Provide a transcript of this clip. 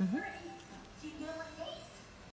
Mm-hmm.